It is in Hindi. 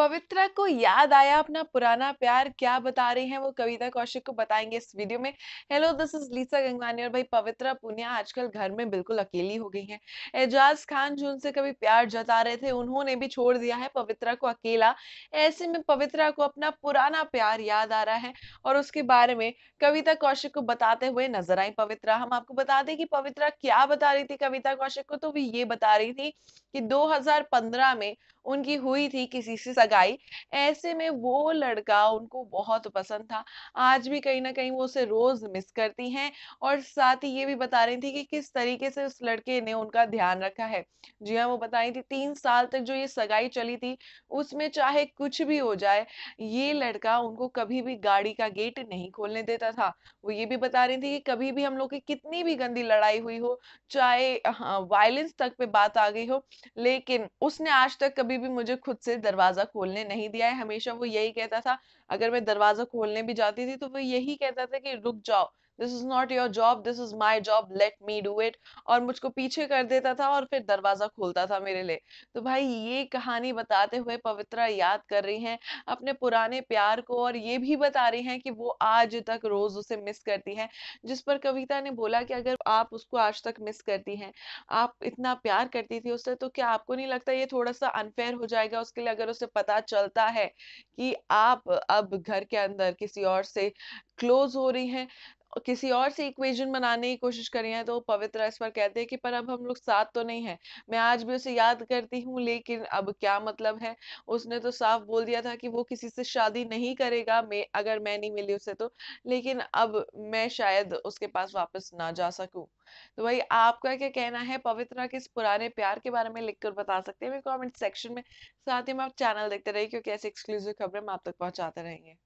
पवित्रा को याद आया अपना पुराना प्यार, क्या बता रही हैं वो कविता कौशिक को बताएँगे इस वीडियो में। Hello this is Lisa Gangwani और भाई पवित्रा पुनिया आजकल घर में बिल्कुल अकेली हो गई हैं। एजाज खान जो उनसे कभी प्यार जता रहे थे, उन्होंने भी छोड़ दिया है पवित्रा को अकेला। ऐसे में पवित्रा को अपना पुराना प्यार याद आ रहा है और उसके बारे में कविता कौशिक को बताते हुए नज़र आई। पवित्रा, हम आपको बता दें कि पवित्रा क्या बता रही थी कविता कौशिक को? तो वो ये बता रही थी कि 2015 में उनकी हुई थी किसी से सगाई ऐसे में वो लड़का उनको बहुत पसंद था। आज भी कहीं ना कहीं वो उसे रोज मिस करती हैं और साथ ही ये भी बता रही थी कि किस तरीके से उस लड़के ने उनका ध्यान रखा है। जी हाँ वो बता रही थी, तीन साल तक जो ये सगाई चली थी, उसमें चाहे कुछ भी हो जाए, ये लड़का उनको कभी भी गाड़ी का गेट नहीं खोलने देता था। वो ये भी बता रही थी कि कभी भी हम लोग की कितनी भी गंदी लड़ाई हुई हो, चाहे वायलेंस तक पे बात आ गई हो, लेकिन उसने आज तक कभी भी मुझे खुद से दरवाज़ा खोलने नहीं दिया है, हमेशा वो यही कहता था, अगर मैं दरवाज़ा खोलने भी जाती थी तो वो यही कहता था कि, रुक जाओ this is not your job this is my job let me do it और मुझको पीछे कर देता था और फिर दरवाज़ा खोलता था मेरे लिए। तो भाई ये कहानी बताते हुए पवित्रा याद कर रही हैं अपने पुराने प्यार को और ये भी बता रही हैं कि वो आज तक रोज उसे मिस करती हैं। जिस पर कविता ने बोला कि अगर आप उसको आज तक मिस करती हैं, आप इतना प्यार करती थी उससे तो क्या आपको नहीं लगता ये थोड़ा सा अनफेयर हो जाएगा उसके लिए अगर उसे पता चलता है कि आप अब घर के अंदर किसी और से क्लोज हो रही हैं? किसी और से इक्वेशन बनाने की कोशिश करी है तो पवित्र इस पर कहते हैं कि, पर अब हम लोग साथ तो नहीं है। मैं आज भी उसे याद करती हूँ, लेकिन अब क्या मतलब है? उसने तो साफ़ बोल दिया था कि वो किसी से शादी नहीं करेगा, मैं, अगर मैं नहीं मिली उसे तो। लेकिन अब मैं शायद उसके पास वापस ना जा सकूँ। तो भाई, आपका क्या कहना है? पवित्रा के इस पुराने प्यार के बारे में लिखकर बता सकते हैं? कमेंट सेक्शन में साथ ही में आप चैनल देखते रहिए, क्योंकि ऐसे एक्सक्लूसिव खबरें हम आप तक पहुंचाते रहेंगे।